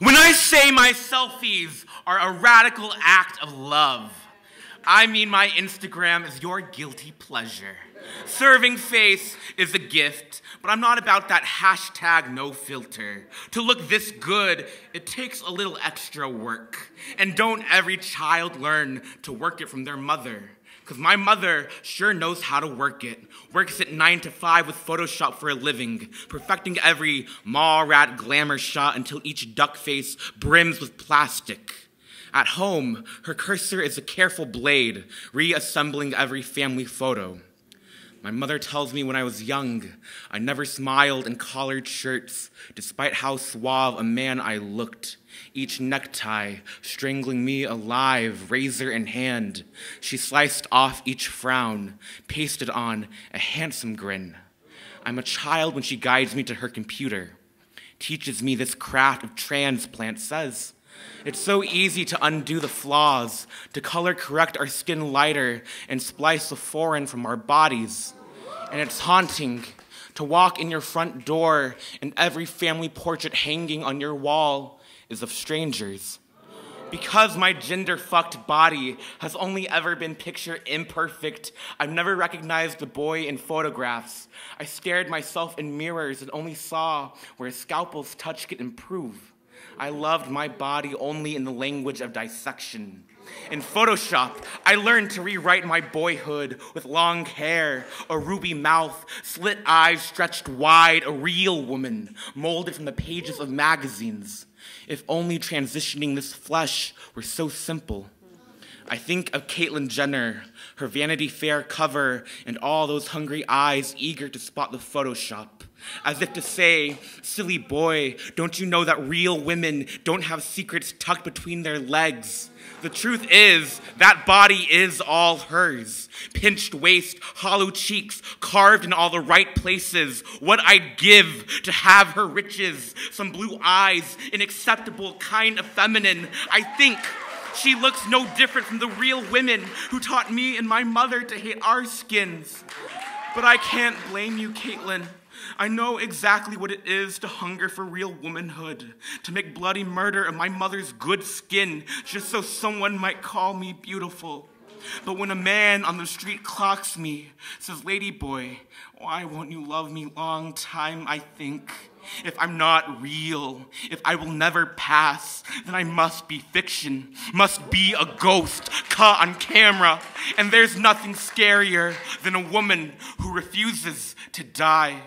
When I say my selfies are a radical act of love, I mean my Instagram is your guilty pleasure. Serving face is a gift, but I'm not about that hashtag no filter. To look this good, it takes a little extra work. And don't every child learn to work it from their mother? Because my mother sure knows how to work it. Works it 9 to 5 with Photoshop for a living, perfecting every mall rat glamour shot until each duck face brims with plastic. At home, her cursor is a careful blade, reassembling every family photo. My mother tells me when I was young, I never smiled in collared shirts, despite how suave a man I looked. Each necktie strangling me alive, razor in hand. She sliced off each frown, pasted on a handsome grin. I'm a child when she guides me to her computer, teaches me this craft of transplant, says, it's so easy to undo the flaws, to color correct our skin lighter and splice the foreign from our bodies. And it's haunting to walk in your front door and every family portrait hanging on your wall is of strangers. Because my gender fucked body has only ever been picture imperfect, I've never recognized the boy in photographs. I stared myself in mirrors and only saw where scalpel's touch could improve. I loved my body only in the language of dissection. In Photoshop, I learned to rewrite my boyhood with long hair, a ruby mouth, slit eyes stretched wide, a real woman, molded from the pages of magazines. If only transitioning this flesh were so simple. I think of Caitlyn Jenner, her Vanity Fair cover, and all those hungry eyes eager to spot the Photoshop. As if to say, silly boy, don't you know that real women don't have secrets tucked between their legs? The truth is, that body is all hers. Pinched waist, hollow cheeks, carved in all the right places. What I'd give to have her riches, some blue eyes, an acceptable kind of feminine. I think she looks no different from the real women who taught me and my mother to hate our skins. But I can't blame you, Caitlyn. I know exactly what it is to hunger for real womanhood, to make bloody murder of my mother's good skin just so someone might call me beautiful. But when a man on the street clocks me, says, Lady boy, why won't you love me long time, I think? If I'm not real, if I will never pass, then I must be fiction, must be a ghost caught on camera. And there's nothing scarier than a woman who refuses to die.